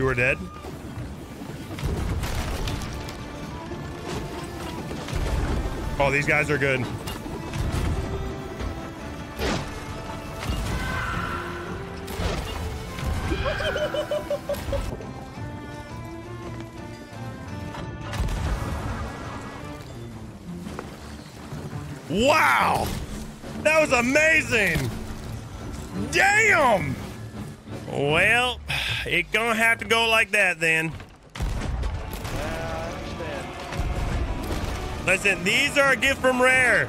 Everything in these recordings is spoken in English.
You are dead. Oh, these guys are good. Wow! That was amazing! Damn! Well, it gonna have to go like that then. Listen, these are a gift from Rare.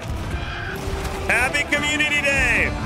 Happy Community Day!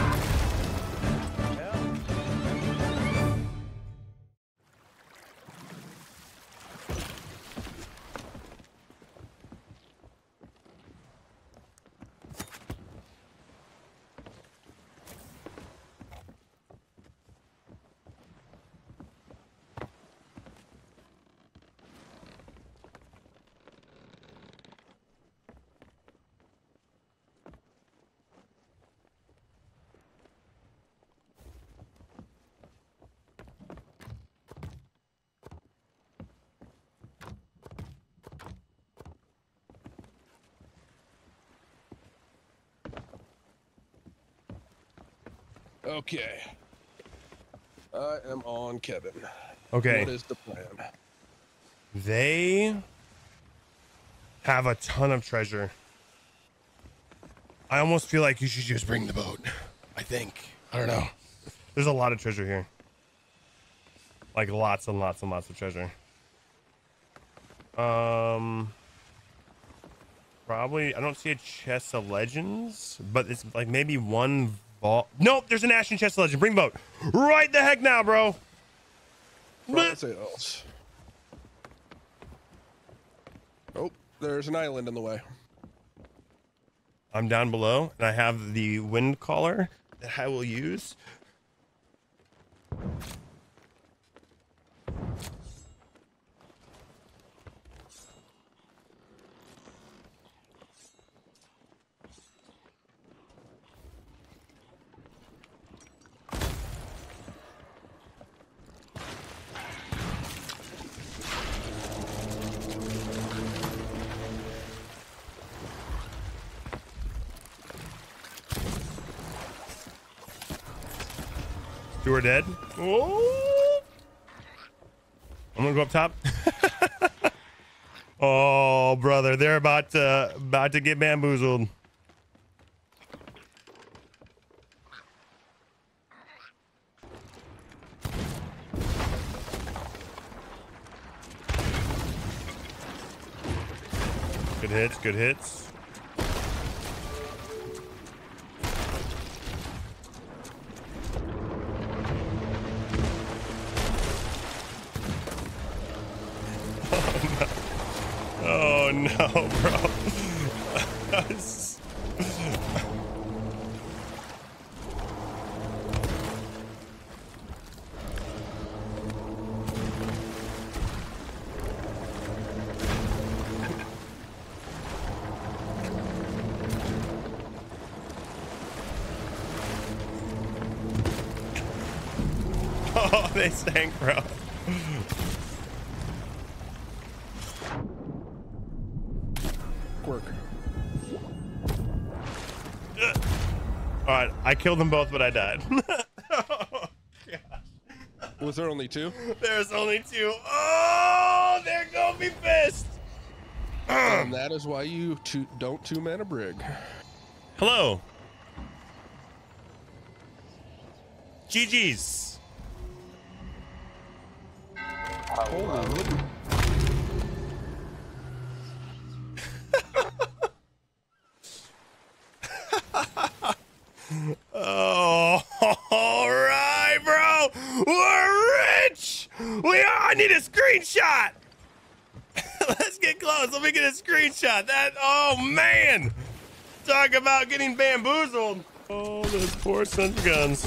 Okay. I am on Kevin. Okay. What is the plan? They have a ton of treasure. I almost feel like you should just bring the boat. I think. I don't know. There's a lot of treasure here. Like lots and lots and lots of treasure. Um probably I don't see a chest of legends, but it's like maybe one Nope, there's an Ashen chest legend. Bring boat. Right the heck now, bro. What else? Oh, there's an island in the way. I'm down below and I have the wind collar that I will use. Are dead. Oh. I'm gonna go up top. oh, brother, they're about to about to get bamboozled. Good hits, good hits. Oh, no, bro. oh, they sank, bro. I killed them both, but I died. Was there only two? There's only two. Oh, there go me fist. and that is why you two don't two man a brig. Hello. GG's. Holy look. Oh, all right, bro. We're rich. We are. I need a screenshot. Let's get close. Let me get a screenshot. That. Oh man. Talk about getting bamboozled. Oh, those poor sons of guns.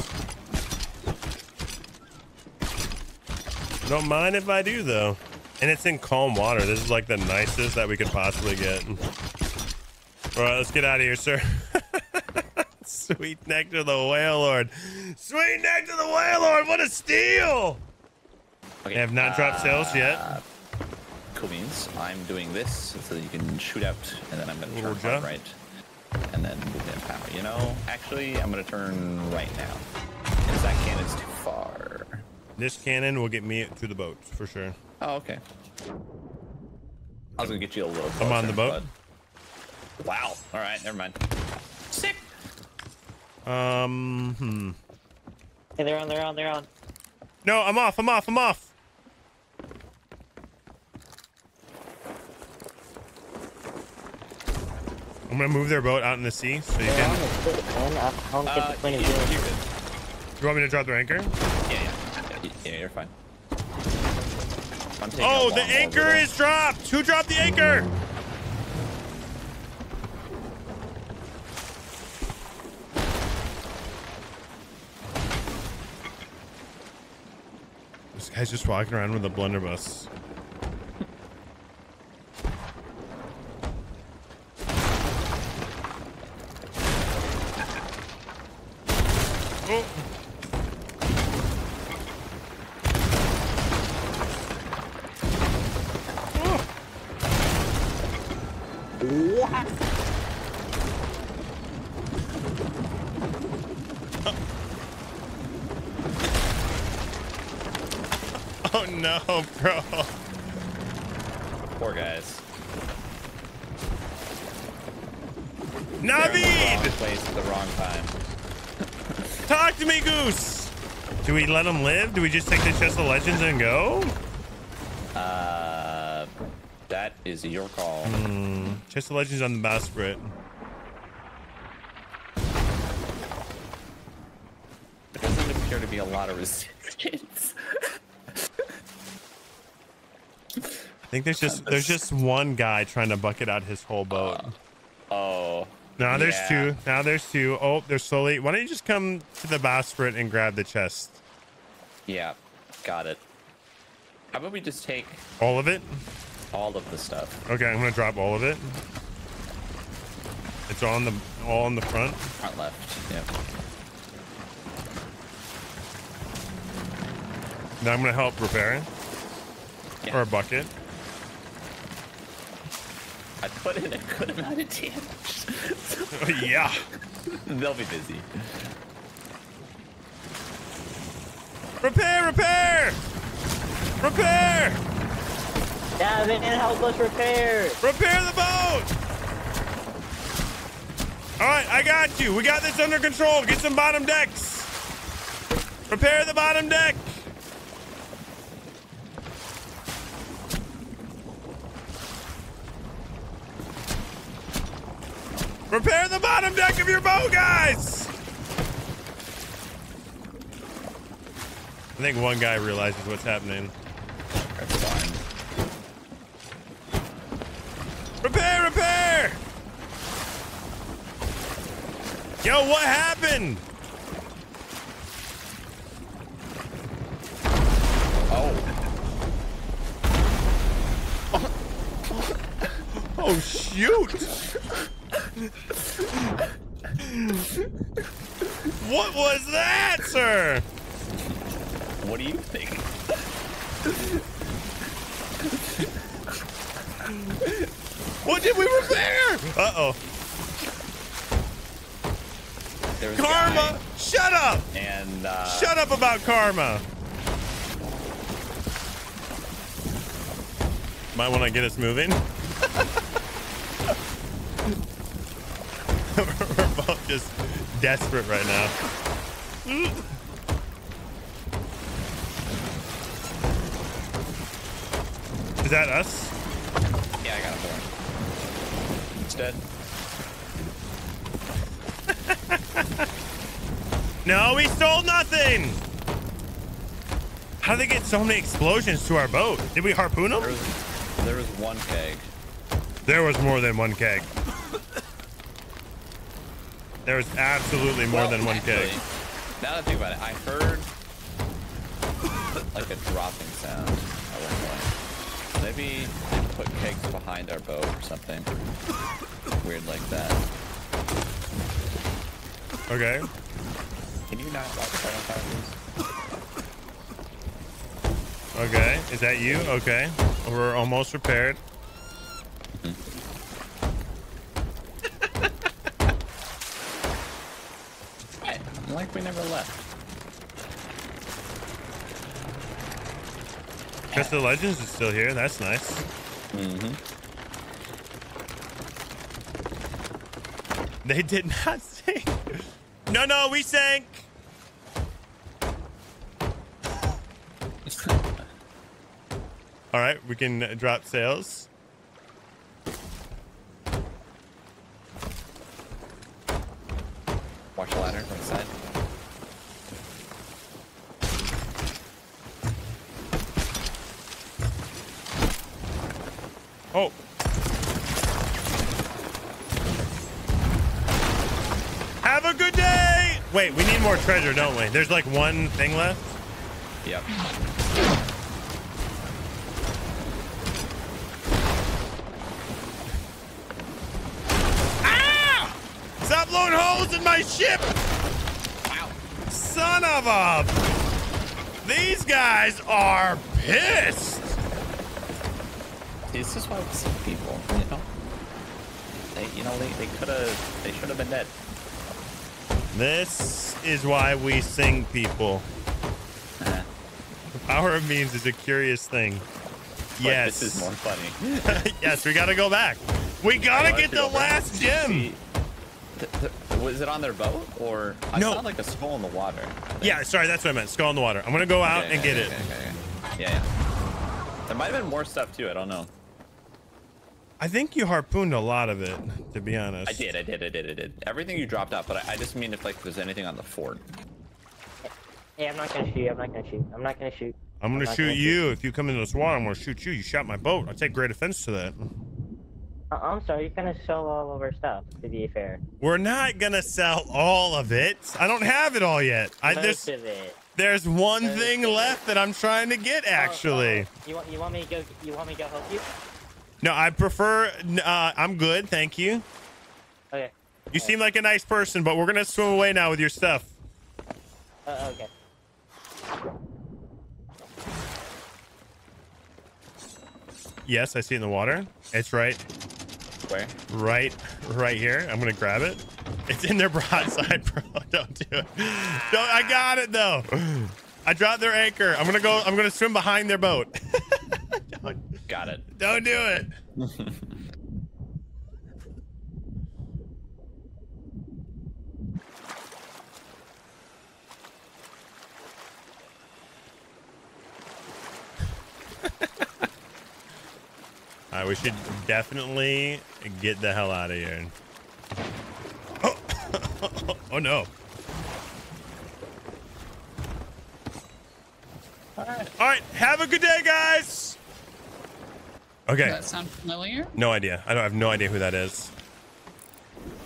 Don't mind if I do though. And it's in calm water. This is like the nicest that we could possibly get. All right, let's get out of here, sir. Sweet nectar of the whale lord. Sweet nectar of the whale lord. What a steal. Okay. They have not dropped uh, sails yet. Cool beans. I'm doing this so that you can shoot out, and then I'm going to turn Roger. right, and then move in power. You know, actually, I'm going to turn right now. Because that cannon's too far. This cannon will get me to the boat for sure. Oh, okay. I was going to get you a little I'm on the boat. but- Wow. All right, never mind. Sick. Um, hmm. Hey, they're on, they're on, they're on. No, I'm off. I'm off. I'm off. I'm gonna move their boat out in the sea so you can. the foot, man. I I don't Uh, the you- view. you're good. You want me to drop their anchor? Yeah, yeah. Yeah, you're fine. Oh, the anchor is dropped. Who dropped the anchor? This guy's just walking around with a blunderbuss. Let him live? Do we just take the chest of legends and go? Uh, that is your call. Chest of legends on the Bowsprit. There doesn't appear to be a lot of resistance. I think there's just there's just one guy trying to bucket out his whole boat. oh. now there's yeah. two. Now there's two. Oh, they're slowly. Why don't you just come to the Bowsprit and grab the chest? Yeah, got it. How about we just take All of it? all of the stuff? Okay, I'm gonna drop all of it. It's all on the all on the front. Front left. Yeah. Now I'm gonna help repair Yeah. or a bucket. I put in a good amount of damage. yeah. They'll be busy. Repair, repair, repair, Yeah, man, help us repair. repair the boat. All right, I got you. We got this under control. Get some bottom decks. Repair the bottom deck. Repair the bottom deck of your boat, guys. I think one guy realizes what's happening. Repair, repair! Yo, what happened? Oh, Oh, shoot! what was that, sir? What do you think? What did we repair? Uh oh. Was Karma! Shut up! and uh, Shut up about karma. Might want to get us moving. We're both just desperate right now. Is that us? yeah, I got a horn. It's dead. No, we stole nothing. How did they get so many explosions to our boat? Did we harpoon them? There was there was one keg. There was more than one keg. There was absolutely more Well, than one keg. Now that I think about it, I heard like a dropping sound at one point. Maybe put kegs behind our boat or something weird like that. Okay. Can you not light the on fire, please? Okay. Is that you? Okay. We're almost repaired. Hmm. Hey, like we never left. Of Legends is still here. That's nice. Mm-hmm. They did not sink. No, no, we sank. All right, we can drop sails. Watch the ladder right side. Oh. Have a good day. Wait, we need more treasure, don't we? There's like one thing left. Yep. Ah! Stop blowing holes in my ship! Wow. Son of a... These guys are pissed. This is why we see people, you know? They, you know, they, they could have, they should have been dead. This is why we sing people. Uh, The power of memes is a curious thing. but Yes. This is more funny. yes, we gotta go back. We gotta get the last gem. See, th- th- was it on their boat or I No. saw like a skull in the water. Yeah, sorry, that's what I meant. Skull in the water. I'm gonna go out Okay, and okay, get it. okay. Yeah, yeah. There might have been more stuff too. I don't know. I think you harpooned a lot of it, to be honest. I did, I did, I did, I did. Everything you dropped out, but I, I just mean if like there's anything on the fort. Hey, I'm not gonna shoot. You, I'm not gonna shoot. I'm not gonna shoot. I'm gonna I'm shoot gonna you. If you come into this water, I'm gonna shoot you. You shot my boat. I take great offense to that. Uh, I'm sorry. You're gonna sell all of our stuff. To be fair, We're not gonna sell all of it. I don't have it all yet. I most there's of it. there's one Most thing of it. left that I'm trying to get Oh, actually. oh, you want you want me to go? You want me to go help you? No, I prefer. Uh, I'm good, thank you. Okay. You seem like a nice person, but we're gonna swim away now with your stuff. Uh, okay. Yes, I see it in the water. It's right, Where? right, right here. I'm gonna grab it. It's in their broadside, bro. Don't do it. Don't. I got it though. I dropped their anchor. I'm gonna go. I'm gonna swim behind their boat. Got it. Don't do it. All right, we should definitely get the hell out of here. Oh, oh no. All right. All right, have a good day, guys. Does Okay, that sound familiar? no idea. I don't I have no idea who that is.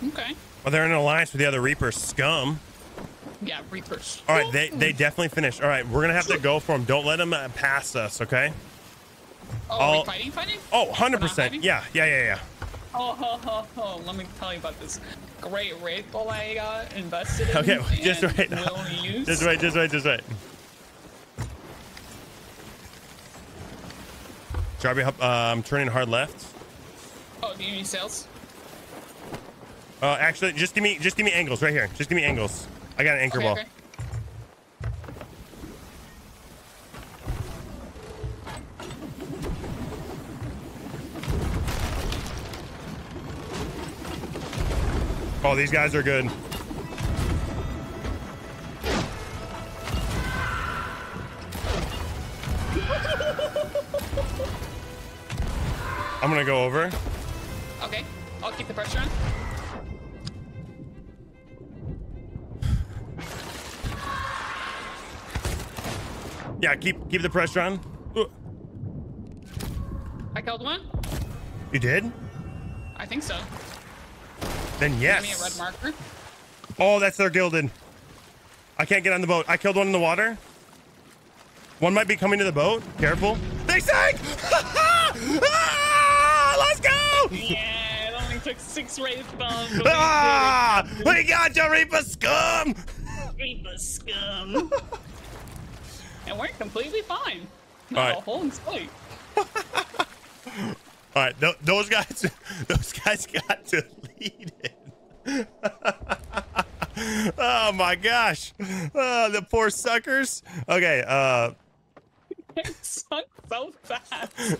Okay. Well, they're in an alliance with the other Reaper scum. Yeah, Reapers. All right, they they definitely finished. All right, we're gonna have to go for them. Don't let them uh, pass us, okay? Oh, I'll- like fighting, fighting? Oh, 100 percent. Yeah, yeah, yeah, yeah. Oh, ho, ho, ho. let me tell you about this great rifle I got invested in. Okay, just wait. Will use. Just wait, just wait, just wait. Jarby, uh, I'm turning hard left. Oh, do you need sails? Uh, actually, just give me just give me angles right here. Just give me angles. I got an anchor Okay, ball. okay. Oh, these guys are good. I'm gonna go over. Okay, I'll keep the pressure on. Yeah, keep keep the pressure on. Ooh, I killed one. You did? I think so. Then yes. Give me a red marker. Oh, that's their gilded. I can't get on the boat. I killed one in the water. One might be coming to the boat. Careful. They sank! Ah! Ah! Yeah, it only took six raid bombs. we Ah, we got your Reaper scum! Reaper scum. and we're completely fine. Not Alright. a hole. All right, th- those guys, those guys got to lead deleted. oh my gosh, oh, the poor suckers. Okay, uh, It sunk so fast.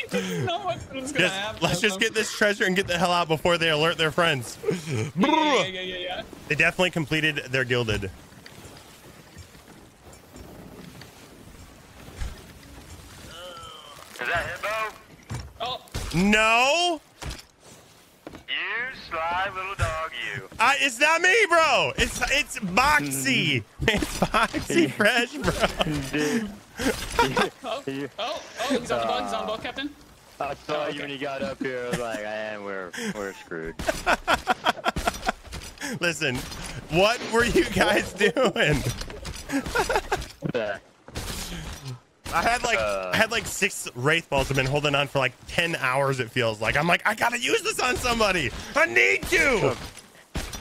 You didn't know what was gonna just, happen. let's just get this treasure and get the hell out before they alert their friends. Yeah, yeah, yeah, yeah, yeah. They definitely completed their gilded. Is that Hippo? Oh, No, You sly little dog, you. I, it's not me, bro. It's it's Boxy. It's Boxy Fresh, bro. Oh, oh, oh, he's on the ball, he's on the ball, Captain. I saw Oh, you when you got up here. I was like, man, we're we're screwed. Listen, what were you guys doing? I had like Uh. I had like six wraith balls. I've been holding on for like ten hours. It feels like I'm like I gotta use this on somebody. I need to.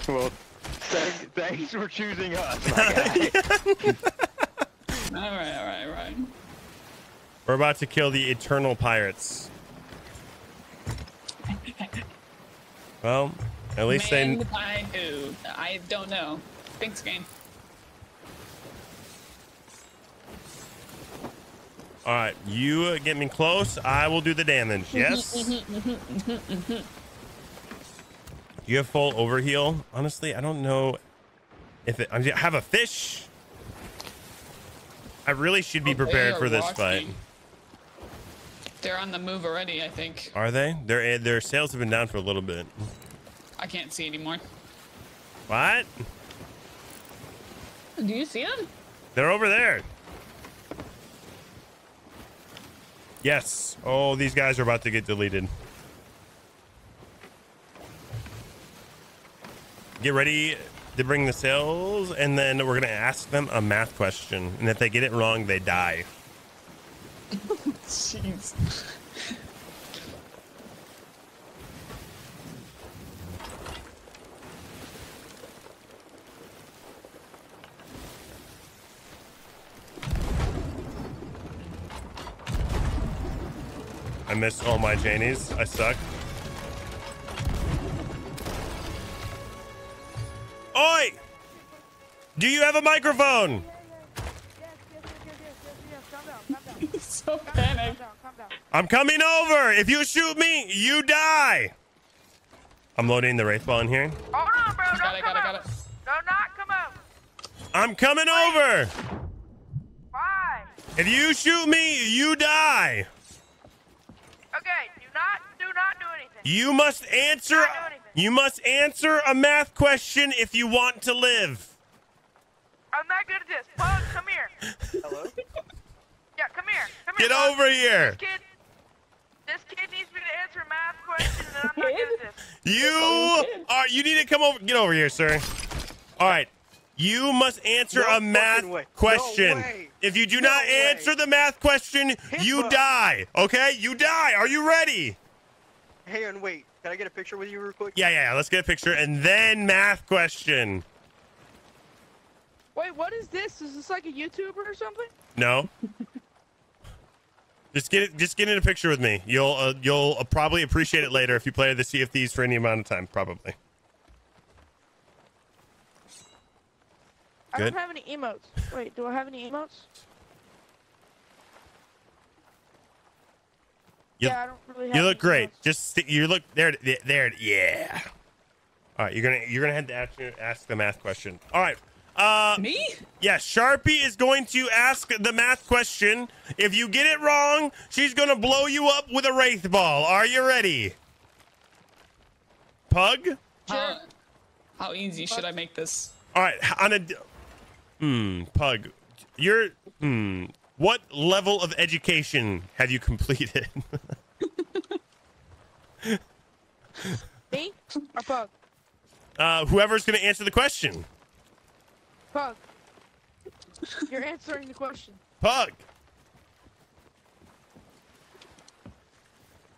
well, thanks, thanks for choosing us, my guy. All right, all right, right. We're about to kill the eternal pirates. Well, at least Man they. by who? I don't know. Thanks, game. All right, you uh, get me close. I will do the damage. Yes. you have full overheal. Honestly, I don't know if it. I have a fish. I really should be Oh, prepared for this fight. They're on the move already, I think. Are they? Their their sails have been down for a little bit. I can't see anymore. What? Do you see them? They're over there. Yes. Oh, these guys are about to get deleted. Get ready to bring the sails, and then we're gonna ask them a math question. And if they get it wrong, they die. Jeez. I missed all my Janies. I suck. Oi! Do you have a microphone? so panicked. I'm coming over. If you shoot me, you die. I'm loading the wraith ball in here. Hold on, bro. Don't Got it, come got it, out. got it. Do not come out. I'm coming over. Why? If you shoot me, you die. Okay, do not, do not do anything. You must answer. Not do anything. You must answer a math question if you want to live. I'm not good at this. Pug, come here. Hello? Yeah, come here. Come here. Get Pug. over here. This kid, this kid needs me to answer a math question, and I'm not good at this. You Oh, are. You need to come over. Get over here, sir. All right. You must answer No a math fucking way. No question. way. If you do No not way. answer the math question, you Hippo. die. Okay? You die. Are you ready? Hey, and wait. Can I get a picture with you real quick? Yeah, yeah. Let's get a picture and then math question. Wait, what is this? Is this like a YouTuber or something? No. just get it. Just get in a picture with me. You'll uh, you'll uh, probably appreciate it later if you play the Sea of Thieves for any amount of time. Probably. I don't have any emotes. Wait, do I have any emotes? You, yeah, I don't really have you look great. emotes. Just st- you look there. There. Yeah. All right. You're gonna you're gonna have to ask, ask the math question. All right. Uh, Me? Yes, Sharpie is going to ask the math question. If you get it wrong, she's going to blow you up with a wraith ball. Are you ready? Pug? How, how easy should I make this? All right, on a Hmm, Pug. You're hmm, what level of education have you completed? Me or Pug? uh, whoever's going to answer the question. Pug. You're answering the question. Pug.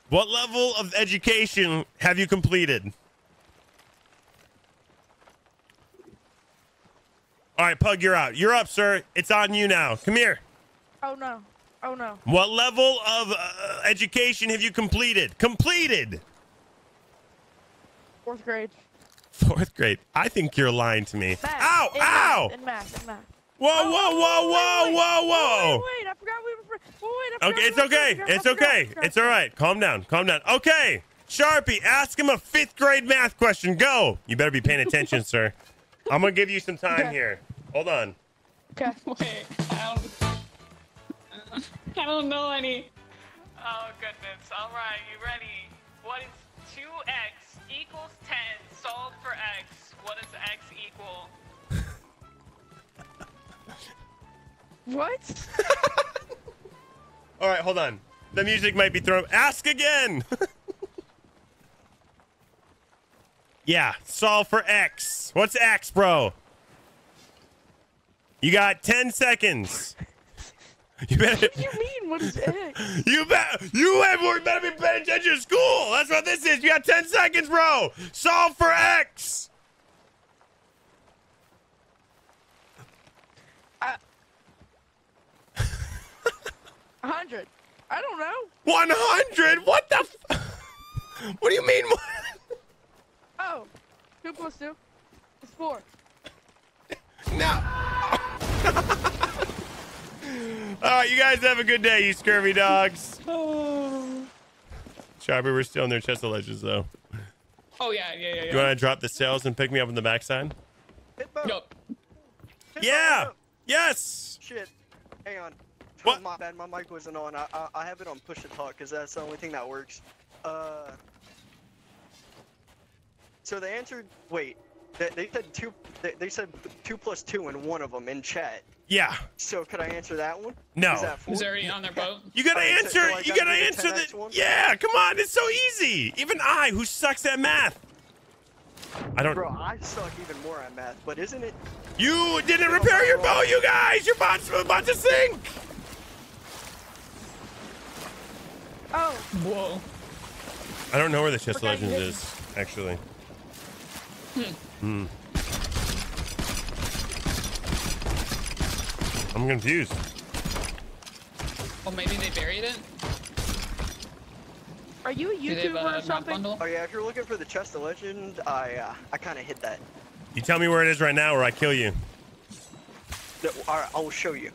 What level of education have you completed? All right, Pug, you're out. You're up, sir. It's on you now. Come here. Oh no. Oh no. What level of uh, education have you completed? Completed. Fourth grade. Fourth grade. I think you're lying to me. Math. Ow! In Ow! Math, in math. In math. Whoa! Whoa! Whoa! Whoa! wait, Whoa! Wait, Whoa! wait, wait, I forgot we were. Wait, I forgot Okay, we it's were okay. It's okay. Forgot. It's all right. Calm down. Calm down. Okay. Sharpie, ask him a fifth grade math question. Go. You better be paying attention, sir. I'm gonna give you some time Okay. here. Hold on. Okay. Wait. I don't know any. Oh goodness! All right, you ready? What is two x equals ten? Solve for x. What does x equal? What? All right, hold on. The music might be thrown. Ask again. yeah, solve for X. What's X, bro? You got 10 seconds. You better. What do you mean? What is X? You bet. You have better be paying attention to school. That's what this is. You got 10 seconds, bro. Solve for X. Hundred. I don't know. 100. What the? F- what do you mean? Oh, two plus two is four. No. All right, you guys have a good day, you scurvy dogs. Sharpie, we're still in their chest of legends, though. Oh yeah, yeah, yeah, You yeah. want to drop the sails and pick me up on the backside? Hit boat. Yup. Yeah. boat. Yes. Shit. Hang on. What? Oh, my bad. My mic wasn't on. I, I, I have it on push to talk because that's the only thing that works. Uh. So they answered. Wait. They, they said two. They, they said two plus two in one of them in chat. Yeah. So could I answer that one? No. Is that four? Who's already on their boat? You gotta Alright, so- answer. so I you gotta gotta answer 10x the. one? Yeah. Come on. It's so easy. Even I, who sucks at math. I don't. Bro, I suck even more at math, but isn't it? You didn't repair your boat, you guys. Your boat's about to sink. Oh, Whoa. I don't know where the chest of legends is, actually. Hmm. Hmm. I'm confused. Well, maybe they buried it. are you a Do they have YouTuber or something? Oh yeah, if you're looking for the chest of legend, I uh, I kind of hit that. You tell me where it is right now, or I kill you. No, Alright, I will show you.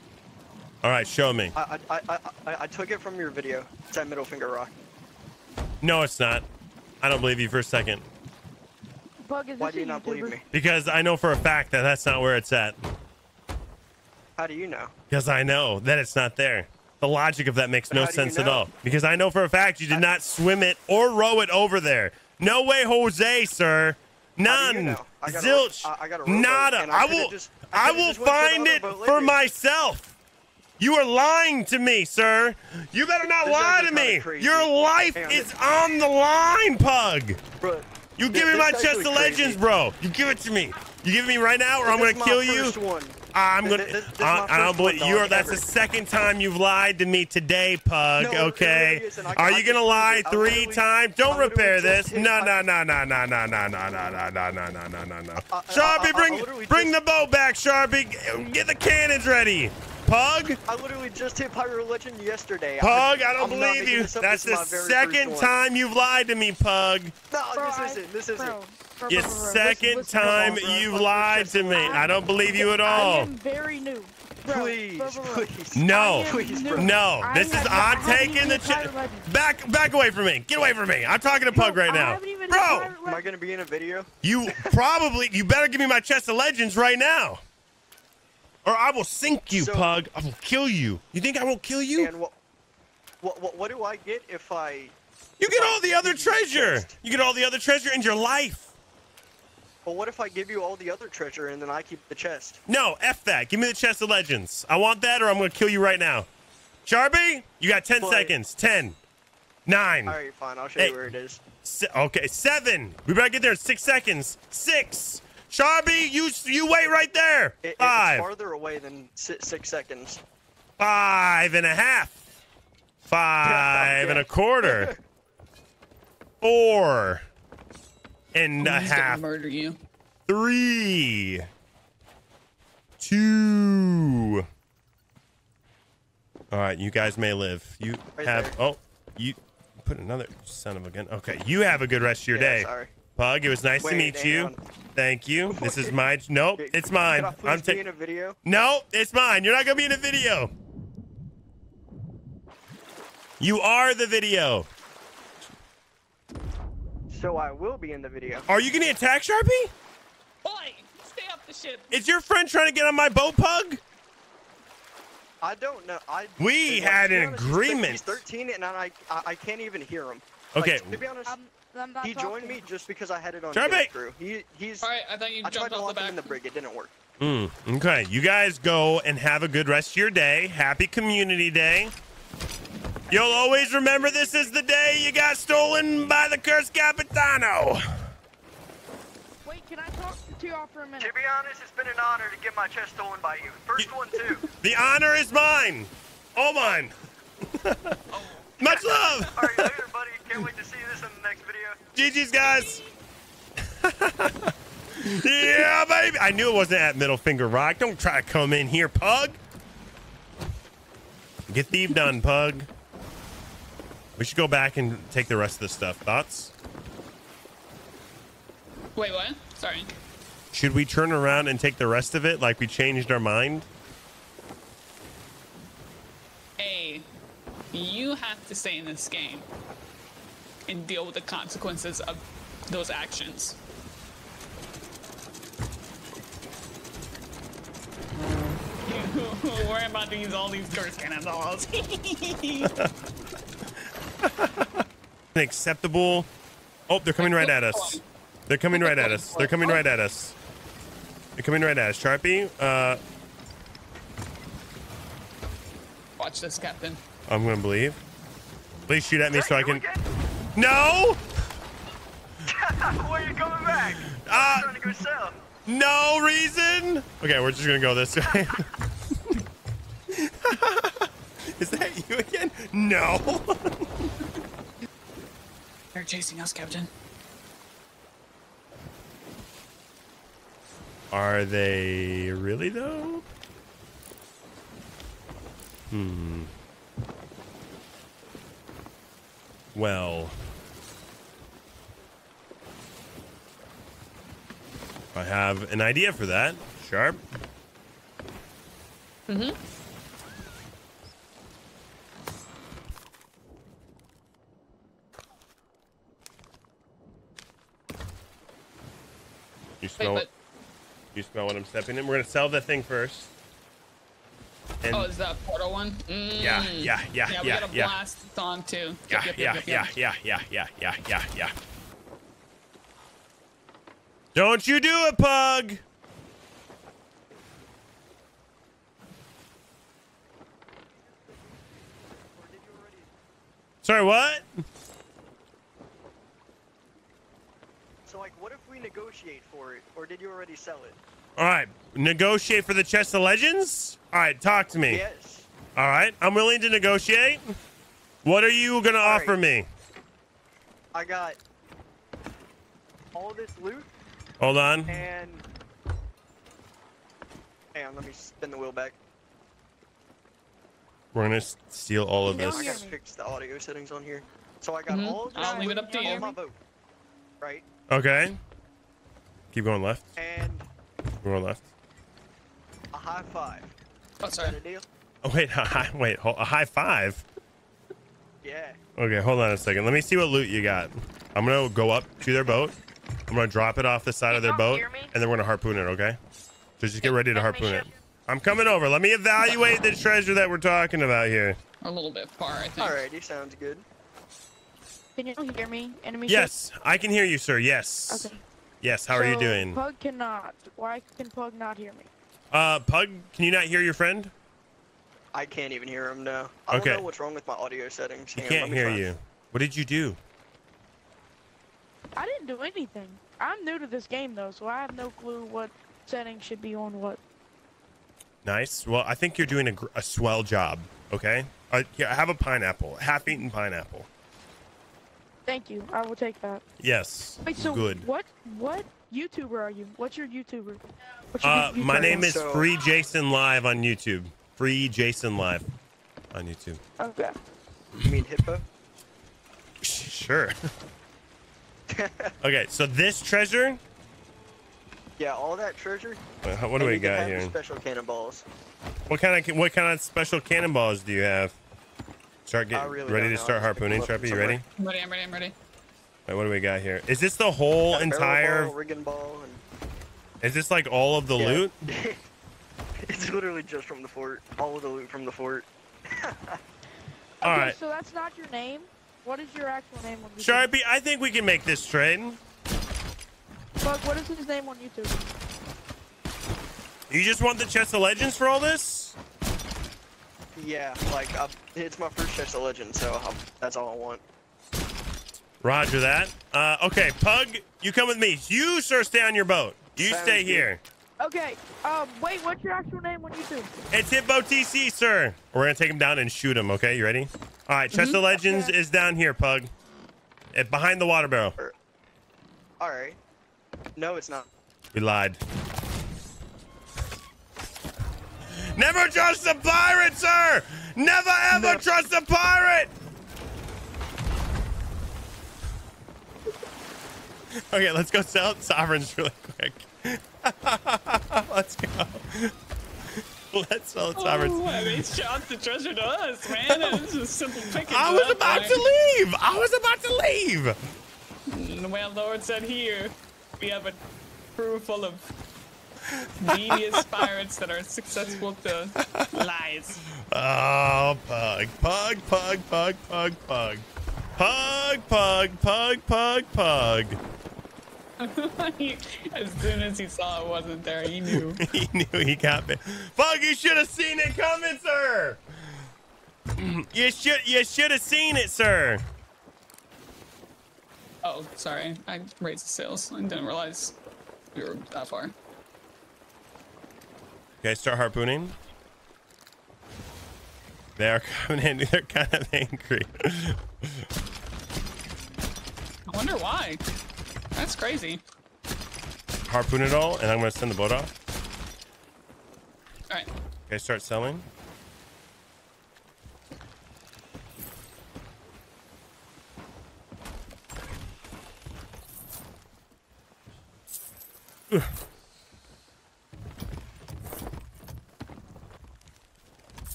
All right, show me. I I, I, I I took it from your video. It's at Middle Finger Rock. No, it's not. I don't believe you for a second Bug is Why do you not believe me? because I know for a fact that that's not where it's at. How do you know? Because I know that it's not there. The logic of that makes no How do you sense at all. Because I know for a fact you did not swim it or row it over there. No way, Jose, sir. None. you know? I got a- Zilch. I- I got a Nada. I I will. just- I I will just went to the find it for myself. You are lying to me, sir. You better not This lie to me. crazy. Your life on, is on the line, pug. Bro, You This- give me my chest of legends, bro. You give it to me. You give it me right now, or I'm gonna kill you. One. I'm gonna. this- this I, I don't believe you. Are that's the second time you've lied to me today, Pug. No, okay. really Are you gonna lie it. I three times? Don't repair this. No, no, no, no, no, no, no, no, no, no, no, no, no, no, no, no. I- I- Sharpie, bring bring the bow back, Sharpie. Get the cannons ready. Pug, I literally just hit Pirate Legend yesterday. Pug, I I'm don't not believe you. That's the is my very second time you've lied to me, Pug. No, Bro, this isn't. This isn't. Bro, bro, Your second Listen, listen, time bro, bro. you've Fuck your lied to me. legends. I don't believe you at all. I all. am very new. Bro, Please, please. No, Please, new. bro. no. This is have- I I'm taking the hit ch- back back away from me. Get away from me. I'm talking to Pug Bro, right I now, haven't even hit bro. Am I gonna be in a video? You probably you better give me my chest of legends right now, or I will sink you, So- Pug. I will kill you. You think I won't kill you? And what, what, what, do I get if I? You get all the other give you the treasure. chest? You get all the other treasure in your life. But what if I give you all the other treasure and then I keep the chest? No, f that. Give me the chest of legends. I want that, or I'm gonna kill you right now. Sharpie, you got ten But- seconds. Ten, nine. All right, fine. I'll show Hey. you where it is. Se- okay, seven. We better get there in six seconds. Six. Sharpie, you you wait right there. It, it- Five. It's farther away than si- six seconds. Five and a half. Five and a quarter. Four and a He's gonna half. murder you. Three. Two. All right, you guys may live. You Right have. there. Oh, you put another son of a gun. Okay, you have a good rest of your Yeah, day. Sorry. Pug, it was nice to meet you. on. Thank you. This is my. Nope, it's mine. Can I I'm taking. a video? No, it's mine. You're not gonna be in a video. You are the video. So I will be in the video. Are you gonna attack Sharpie? Boy, stay up the ship. Is your friend trying to get on my boat, Pug? I don't know. I We had an honest, agreement. He's 13, and I I, I can't even hear him. Okay. Like, to be honest, I'm, I'm not he joined me just because I had it on Try crew. He he's. All right, I thought you I tried jumped to off the lock him in the brig. It didn't work. Mm, okay, you guys go and have a good rest of your day. Happy Community Day. You'll always remember this is the day you got stolen by the cursed Capitano. Wait, can I talk to y'all for a minute? To be honest, it's been an honor to get my chest stolen by you. First one too. The honor is mine. All mine. Much love. All right, later, buddy. Can't wait to see this in the next video. GG's, guys. yeah, baby. I knew it wasn't at Middle Finger Rock. Don't try to come in here, Pug. Get thief done, Pug. We should go back and take the rest of the stuff. Thoughts? Wait, what? Sorry. Should we turn around and take the rest of it like we changed our mind? A, you have to stay in this game and deal with the consequences of those actions. We're about to use all these curse cannonballs. Acceptable. Oh, they're coming right at us. They're coming right at us. They're coming right at us. They're coming right at us. Sharpie, uh, Watch this, Captain. I'm gonna believe. Please shoot at me so I can. again? No! Why are you coming back? Uh, I'm trying to go south. no reason. Okay, we're just gonna go this way. Is that you again? No. They're chasing us, Captain. Are they really though? Hmm. Well. I have an idea for that. Sharp. Mm-hmm. You Wait, smell but you smell what I'm stepping in? We're gonna sell the thing first. And oh, is that portal one? Mm. Yeah, yeah, yeah, Yeah, we yeah, got a yeah. blast song too. yeah, Yep, yep, yeah, yep, yeah, yep, yeah, yeah, yeah, yeah, yeah, yeah. Don't you do it, Pug! Sorry, what? So like, what if we negotiate for it, or did you already sell it? All right, negotiate for the chest of legends. All right, talk to me. Yes. All right, I'm willing to negotiate. What are you gonna All offer right. me? I got all this loot Hold on. and. Hang on, let me spin the wheel back. We're gonna steal all of this. I gotta fix the audio settings on here. So I got Mhm. all this I'll leave it up to you. my boat, right? Okay. Keep going left. And We're going left. a high five. Oh, sorry. Oh wait, a high, wait, a high five. Yeah. Okay, hold on a second. Let me see what loot you got. I'm gonna go up to their boat. I'm gonna drop it off the side of their boat, and then we're gonna harpoon it. Okay? So just get ready to harpoon it. I'm coming over. Let me evaluate the treasure that we're talking about here. A little bit far, I think. Alrighty, sounds good. Can you hear me? Enemy Yes, I can hear you, sir. Yes. Okay. Yes. How are you doing? Pug cannot. Why can Pug not hear me? Uh, Pug, can you not hear your friend? I can't even hear him now. I Okay. don't know what's wrong with my audio settings. He Hang on, can't me hear try. you. What did you do? I didn't do anything. I'm new to this game though, so I have no clue what settings should be on what. Nice. Well, I think you're doing a, gr- a swell job. Okay. Uh, yeah, have a pineapple, half-eaten pineapple. Thank you. I will take that. Yes. Wait, so Good. what what YouTuber are you? What's your YouTuber? What's your Uh, my name is So- Free Jason Live on YouTube. Free Jason Live. on YouTube. Okay. You mean hippo? Sure. okay, so this treasure. Yeah, all that treasure. uh, What do we you got here? Special cannonballs. What kind of what kind of special cannonballs do you have? Start getting really ready to know. start I'll have to harpooning, look Sharpie. You ready? I'm ready, I'm ready, I'm ready. Wait, what do we got here? Is this the whole Got a barrel entire? ball, rigging ball, and Is this like all of the Yeah. loot? it's literally just from the fort. All of the loot from the fort. All okay, right. so that's not your name. What is your actual name on YouTube? Sharpie, I think we can make this trade. Pug, what is his name on YouTube? You just want the chest of legends for all this? Yeah, like uh, it's my first chest of legend, so um, that's all I want. Roger that. Uh, okay, Pug, you come with me. You, sir, stay on your boat. You Sounds stay good. here. Okay. Um. Wait. What's your actual name on YouTube? It's Hitbo TC, sir. We're gonna take him down and shoot him. Okay, you ready? All right, chest of legends Okay. is down here, Pug. Eh, behind the water barrel. All right. No, it's not. We lied. Never trust a pirate, sir. Never ever No. trust a pirate. Okay, let's go sell sovereigns really quick. Let's go. Let's sell. Oh, I mean, shot the treasure to us, man. It was a simple pickings. I was about point. to leave. I was about to leave. Mm, the landlord said, "Here, we have a crew full of devious pirates that are successful to lies." Oh, pug, pug, pug, pug, pug, pug. Pug, pug, pug, pug, pug. As soon as he saw it wasn't there, he knew. he knew he got me. Pug, you should have seen it coming, sir. You should you should have seen it, sir. Oh, sorry, I raised the sails. I didn't realize we were that far. Okay, start harpooning. They are coming in. They're kind of angry. I wonder why. That's crazy. Harpoon it all, and I'm gonna send the boat off. All right. Okay, start selling. Can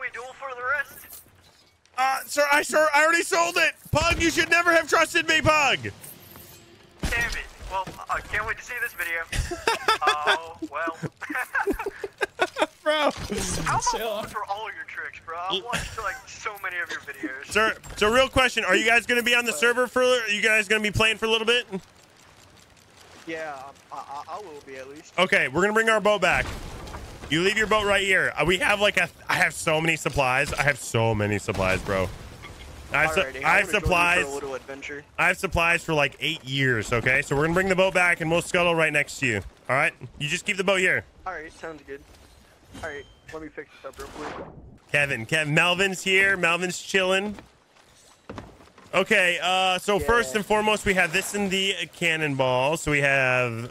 we duel for the rest? Uh, sir, I sir, I already sold it. Pug, you should never have trusted me, Pug. Damn it. Well, I can't wait to see this video. Oh, well. Bro. How am I Chill. for all your tricks, bro? I've watched like so many of your videos. Sir, so real question: Are you guys gonna be on the server for? Are you guys gonna be playing for a little bit? Yeah, I, I, I will be at least. Okay, we're gonna bring our boat back. You leave your boat right here. Uh, We have like a. I have so many supplies. I have so many supplies, bro. I have, su- I have gonna join you supplies. For a adventure. I have supplies for like eight years. Okay, so we're gonna bring the boat back, and we'll scuttle right next to you. All right, you just keep the boat here. All right, sounds good. All right, let me fix this up real quick. Kevin, Kevin, Melvin's here. Melvin's chilling. Okay, uh, so first and foremost, we have this in the cannonball. So we have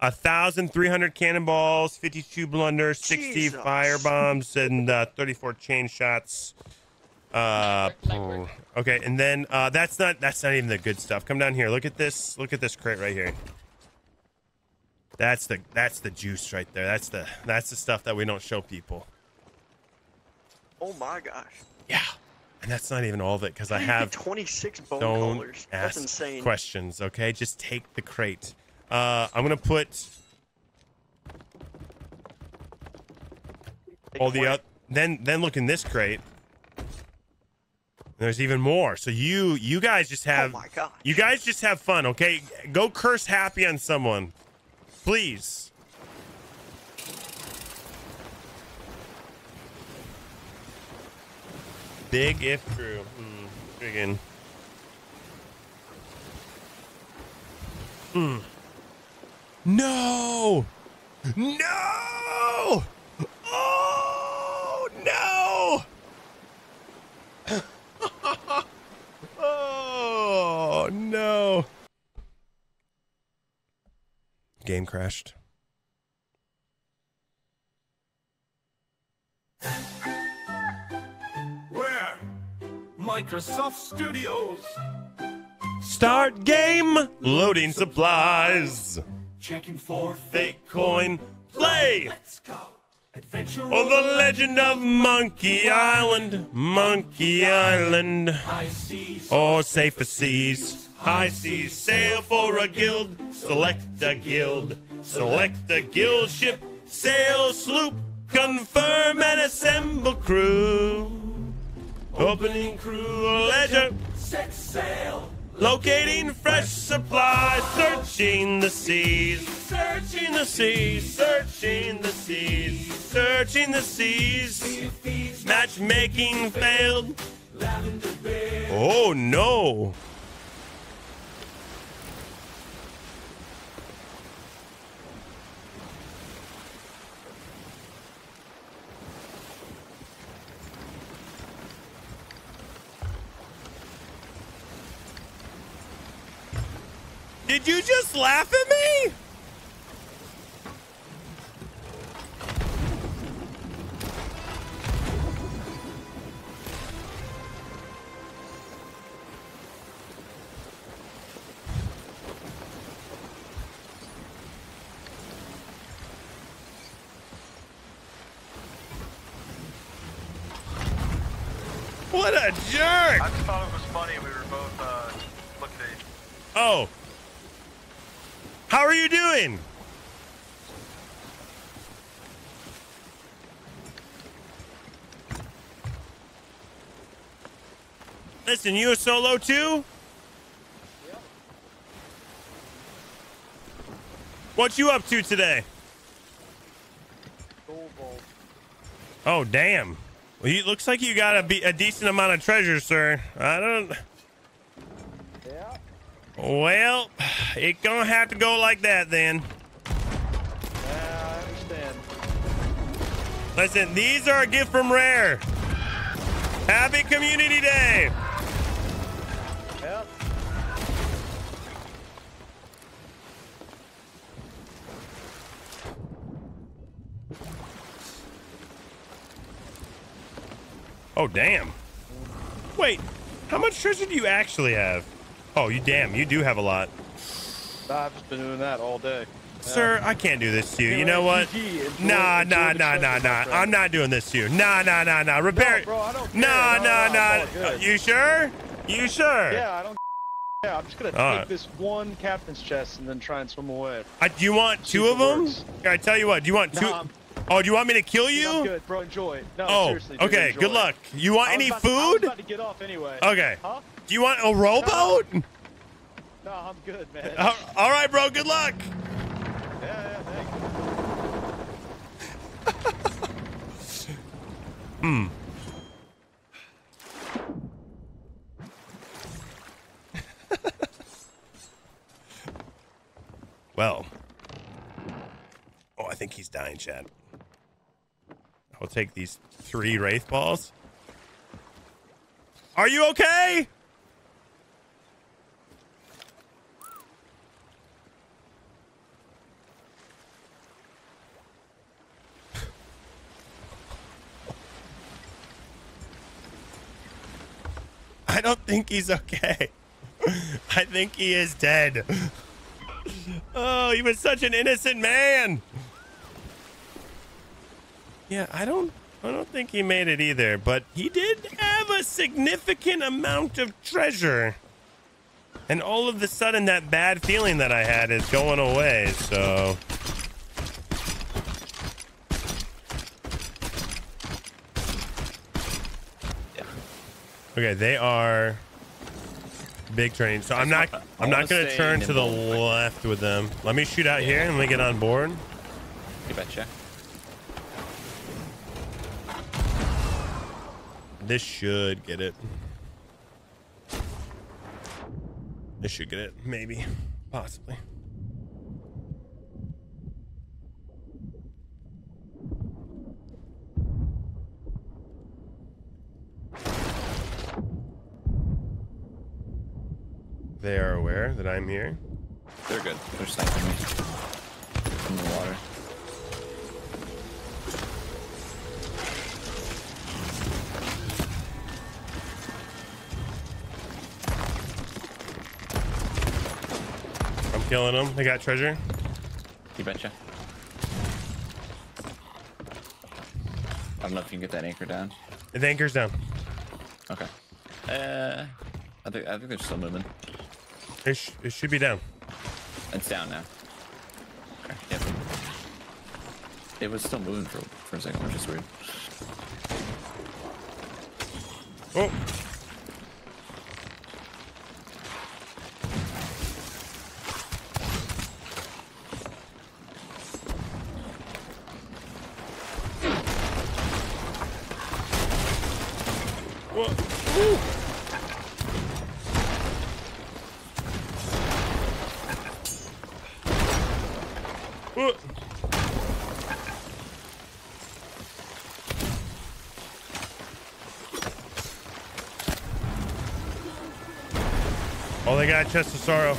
a thousand three hundred cannonballs, fifty-two blunders, sixty Jesus. fire bombs, and uh, thirty-four chain shots. Uh, okay, and then uh, that's not that's not even the good stuff. Come down here. Look at this. Look at this crate right here. That's the that's the juice right there. That's the that's the stuff that we don't show people. Oh my gosh. Yeah. And that's not even all of it because I How do you get have 26 bone don't colors. That's insane. questions, okay? Just take the crate. Uh, I'm gonna put all the up. Then then look in this crate. There's even more. So you you guys just have oh my gosh. you guys just have fun, okay? Go curse happy on someone, please. Big if true. Hmm. Friggin'. Hmm. No! No! game crashed. Where? Microsoft Studios. Start game. Loading supplies. Checking for fake coin. Play. Let's go. Adventure oh, the legend of Monkey Island, Monkey Island, or safer seas. High seas. Sail for a guild. Select a guild. Select a guild ship. Sail sloop. Confirm and assemble crew. Opening crew leisure. Set sail. Locating fresh supplies, searching the seas, searching the seas, searching the seas, searching the seas. Matchmaking failed. Oh no. Did you just laugh at me? What a jerk! I just thought it was funny. We were both uh, looking at each Oh. How are you doing? Listen, you a solo too? What you up to today? Oh, damn. Well, you, looks like you got a, be, a decent amount of treasure, sir. I don't... Well, it gonna have to go like that then. Yeah, I understand. Listen, these are a gift from Rare. Happy Community Day. Yep. Oh, damn. Wait, how much treasure do you actually have? Oh, you damn, you do have a lot. I've just been doing that all day. Sir, I can't do this to you. You know what? Nah, nah, nah, nah, nah. I'm not doing this to you. Nah, nah, nah, nah. Repair it. bro, I don't care. Nah, No, nah, no, nah. it's all good. You sure? You sure? Yeah, I don't. Yeah, I'm just gonna All take right. this one captain's chest and then try and swim away. I, do you want two of them? works. I tell you what. Do you want two? Nah, oh, do you want me to kill I'm you? good, bro. Enjoy. it. No, Oh, seriously. Dude, okay. enjoy Good luck. You want any food? to- I was food? about to get off anyway. Okay. Huh? Do you want a rowboat? No, I'm good, man. Uh, all right, bro. Good luck. Yeah, yeah. Hmm. well. Oh, I think he's dying, Chad. I'll take these three Wraith balls. Are you okay? Don't think he's okay. I think he is dead. Oh, he was such an innocent man. Yeah, I don't I don't think he made it either, but he did have a significant amount of treasure. And all of the sudden that bad feeling that I had is going away, so Okay, they are big trains. So I'm not I'm not gonna turn to the left with them. Let me shoot out here and let me get on board. You betcha. This should get it. This should get it. Maybe. Possibly. They are aware that I'm here. They're good. They're sniping me. From the water. I'm killing them. They got treasure. You betcha. I don't know if you can get that anchor down. The anchor's down. Okay. Uh, I think I think they're still moving. It, sh- it should be down. It's down now. Okay. Yep. It was still moving for for a second, which is weird. Oh. Whoa. Ooh. Whoa. They got a chest of sorrow.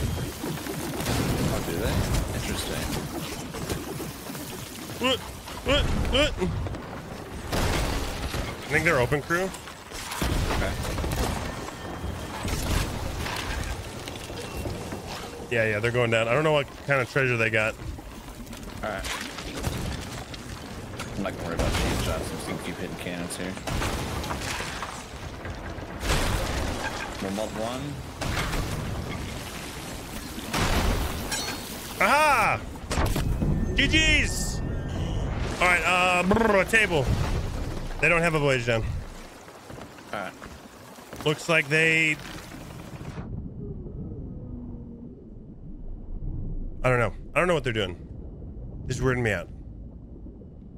Oh, do they? Interesting. I think they're open crew. Okay. Yeah, yeah, they're going down. I don't know what kind of treasure they got. All right. I'm not gonna worry about cheap shots. I'm just gonna keep hitting cannons here. Remote one. GG's! All right, uh, brr, table. They don't have a voyage down. All right. Looks like they. I don't know. I don't know what they're doing. This is weirding me out.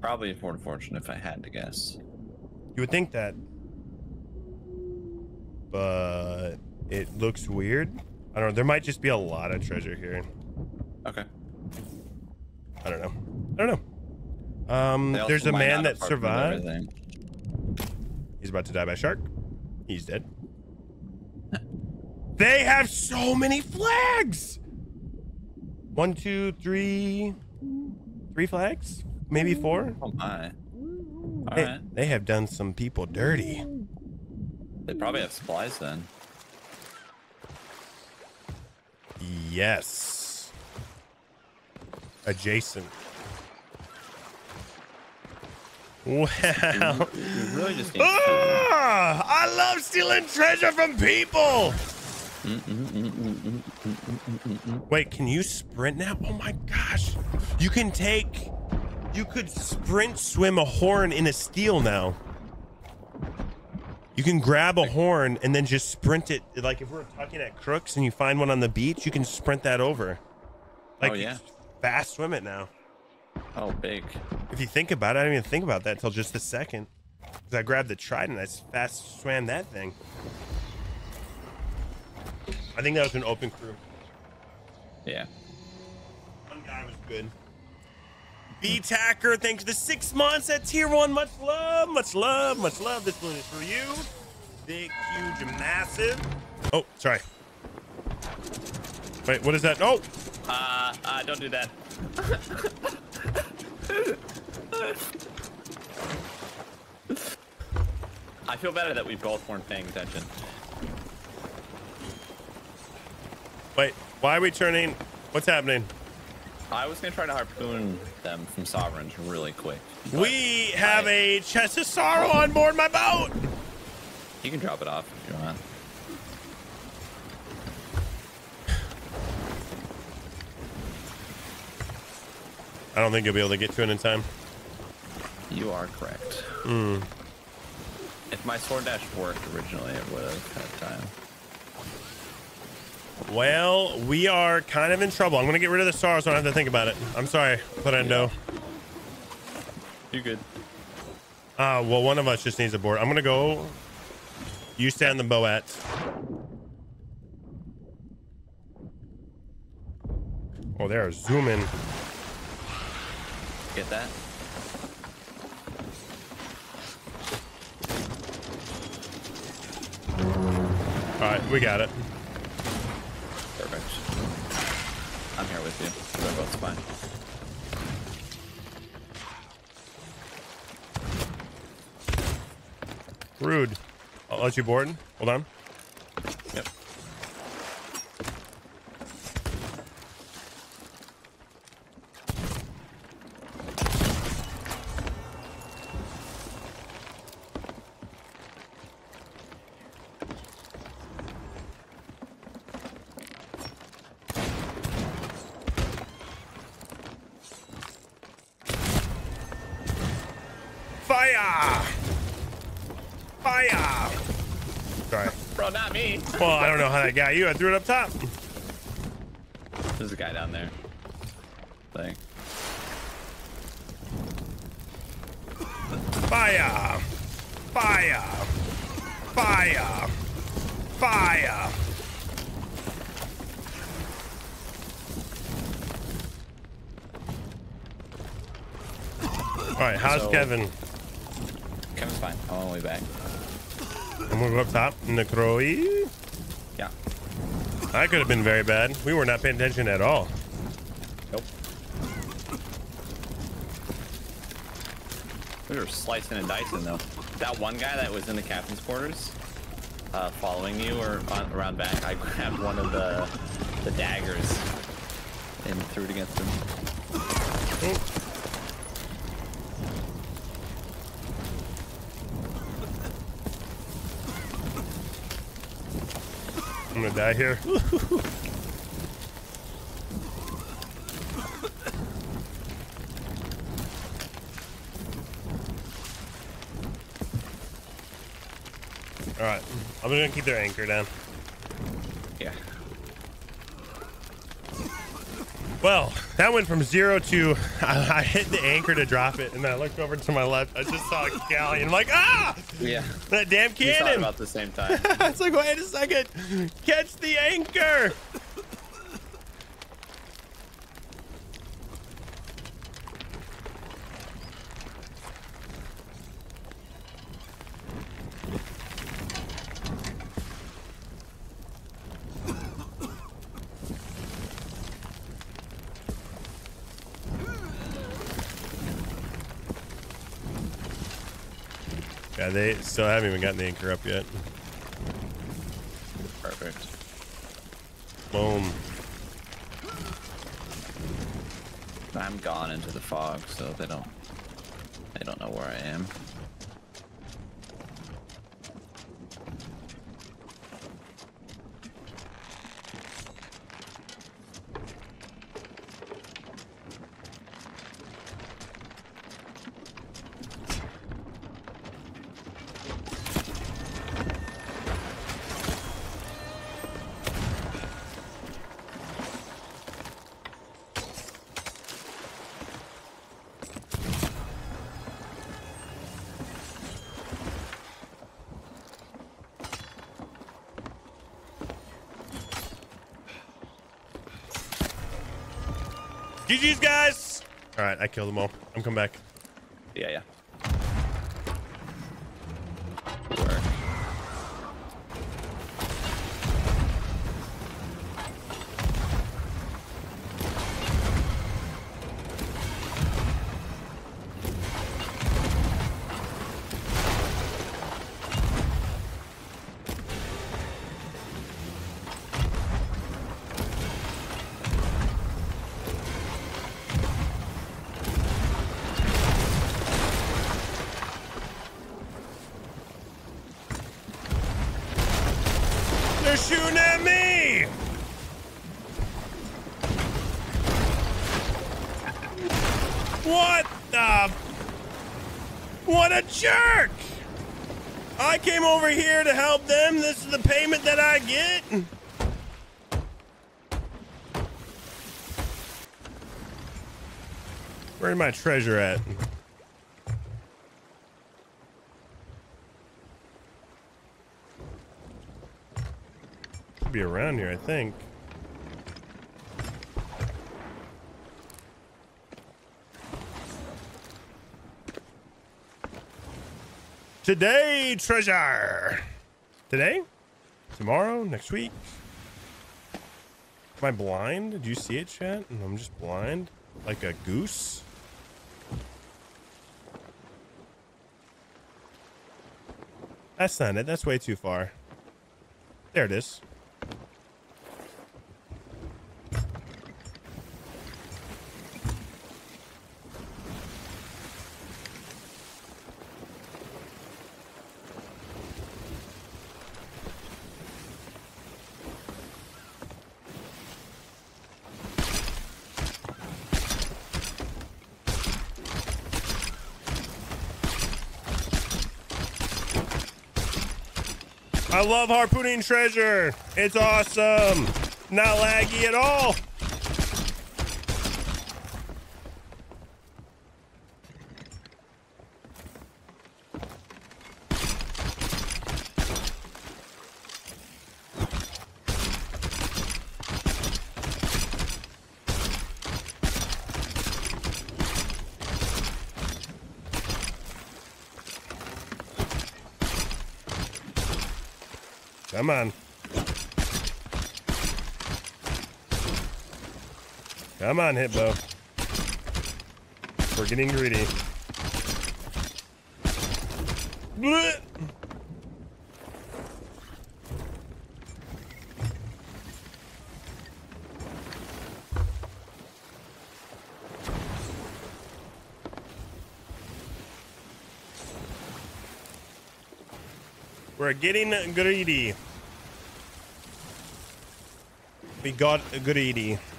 Probably a Fort of Fortune if I had to guess. You would think that, but it looks weird. I don't know. There might just be a lot of treasure here. Okay. I don't know. I don't know. Um, there's a man that survived. He's about to die by shark. He's dead. they have so many flags. One, two, three, three flags, maybe four. Oh my. All They, right. they have done some people dirty. They probably have supplies then. Yes. Adjacent. Wow. Really just Ah, I love stealing treasure from people. Wait, can you sprint now? Oh my gosh. You can take you could sprint swim a horn in a steel now. You can grab a horn and then just sprint it. Like if we're talking at Crooks and you find one on the beach, you can sprint that over. Like Oh, yeah. Fast swim it now. Oh, big. If you think about it, I didn't even think about that until just a second. Because I grabbed the trident, I fast swam that thing. I think that was an open crew. Yeah. One guy was good. B Tacker, thanks for the six months at tier one. Much love, much love, much love. This one is for you. Big, huge, and massive. Oh, sorry. Wait, what is that? Oh, Uh, uh, don't do that. I feel better that we both weren't paying attention. wait. Why are we turning? What's happening? I was gonna try to harpoon them from sovereigns really quick. We have a chest of sorrow on board my boat. You can drop it off if you want. I don't think you'll be able to get to it in time. You are correct. Hmm. If my sword dash worked originally, it would have had time. Well, we are kind of in trouble. I'm gonna get rid of the sorrow so I don't have to think about it. I'm sorry, Plando. You good? Uh, well, one of us just needs a board. I'm gonna go. You stay on the boat. Oh, they're zooming. Get that? All right, we got it. Perfect. I'm here with you. We're both fine. Rude. I'll let you board. Hold on. Fire! Fire! Sorry. Bro, not me. Well, I don't know how that got you. I threw it up top. There's a guy down there. Thing. Fire! Fire! Fire! Fire! All right, how's So- Kevin? Kevin's fine. I'm on my way back. I'm gonna go up top. Necroi. Yeah. That could have been very bad. We were not paying attention at all. Nope. We were slicing and dicing though. That one guy that was in the captain's quarters, uh, following you or on, around back, I grabbed one of the the daggers and threw it against him. I'm gonna die here. All right, I'm gonna keep their anchor down. Yeah. Well, that went from zero to I, I hit the anchor to drop it, and then I looked over to my left. I just saw a galleon. I'm like, ah! Yeah. That damn We cannon! about the same time. it's like, wait a second. Catch the anchor. Yeah, they still haven't even gotten the anchor up yet. Perfect. Boom. I'm gone into the fog, so they don't they don't know where I am. GG's, guys. All right, I killed them all. I'm coming back. They're shooting at me. What the? What a jerk! I came over here to help them. This is the payment that I get. Where's my treasure at? Be around here, I think. Today, treasure. Today? Tomorrow? Next week? Am I blind? Did you see it, chat? I'm just blind? Like a goose? That's not it. That's way too far. There it is. I love harpooning treasure. It's awesome. Not laggy at all. Come on. Come on, Hitbo. We're getting greedy. Blech. We're getting greedy. We got a good Huh.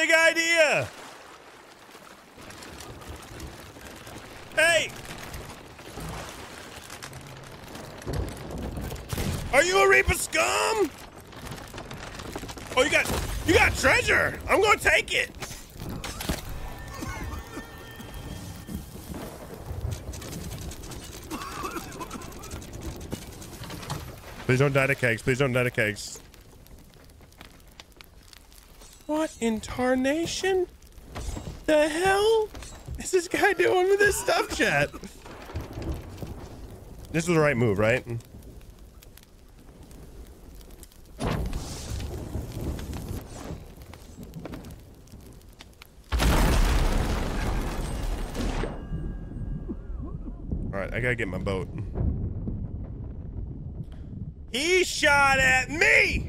Big idea? Hey! Are you a Reaper scum? Oh, you got you got treasure. I'm gonna take it. Please don't die to kegs. Please don't die to kegs. What in tarnation? The hell is this guy doing with this stuff chat? This was the right move, right? All right, I gotta get my boat. He shot at me!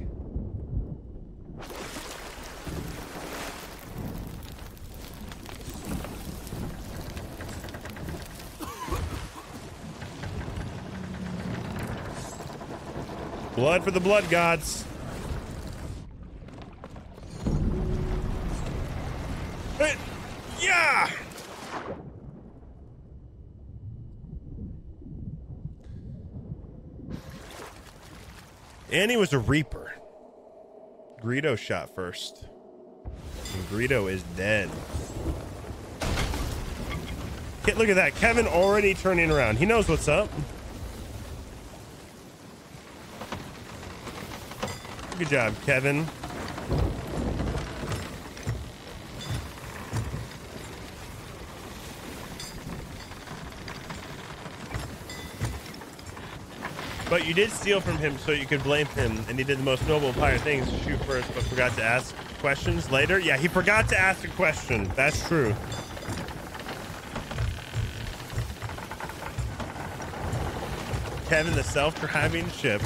Blood for the blood gods. Hey, Yeah! And he was a Reaper. Greedo shot first. And Greedo is dead. Look at that. Kevin already turning around. He knows what's up. Good job, Kevin. But you did steal from him so you could blame him, and he did the most noble of things shoot first, but forgot to ask questions later. Yeah, he forgot to ask a question. That's true. Kevin, the self driving ship.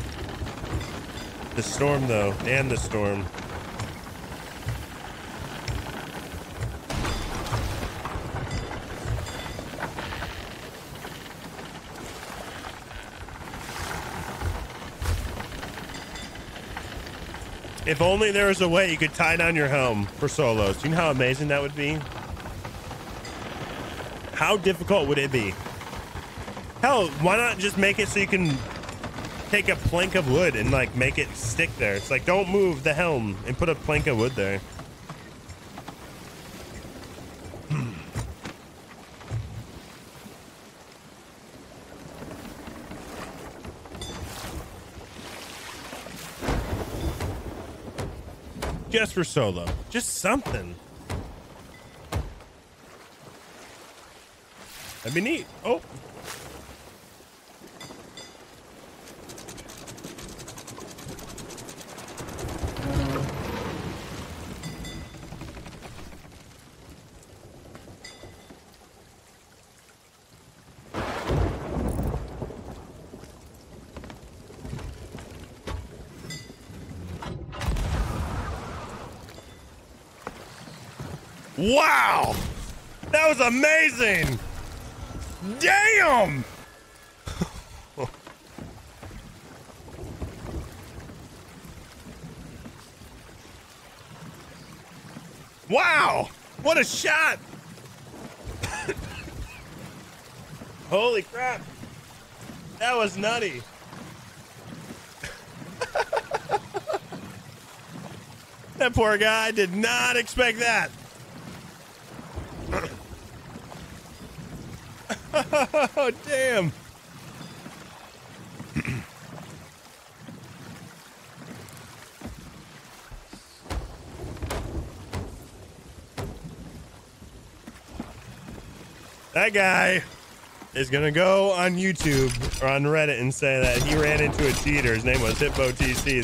The storm, though, and the storm. If only there was a way you could tie down your helm for solos. Do you know how amazing that would be? How difficult would it be? Hell, why not just make it so you can take a plank of wood and like make it stick there? It's like don't move the helm and put a plank of wood there. Just for solo. Just something. That'd be neat. Oh. Wow! That was amazing! Damn! wow! What a shot! Holy crap! That was nutty. that poor guy did not expect that. Oh, damn. that guy is gonna go on YouTube or on Reddit and say that he ran into a cheater. His name was Hitbo TC.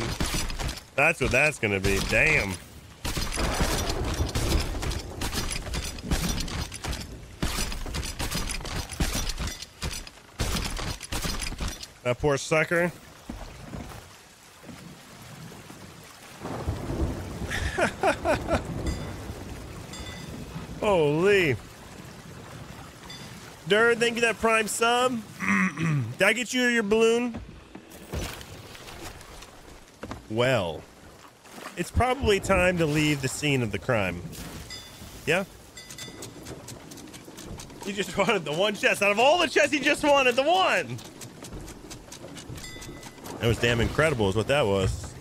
That's what that's gonna be. Damn. That poor sucker. Holy. Dirt, thank you that prime sub. Did I get you your balloon? Well, it's probably time to leave the scene of the crime. Yeah? He just wanted the one chest. Out of all the chests, he just wanted the one. That was damn incredible, is what that was.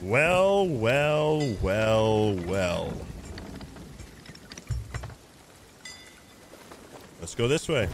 Well, well, well, well. Let's go this way.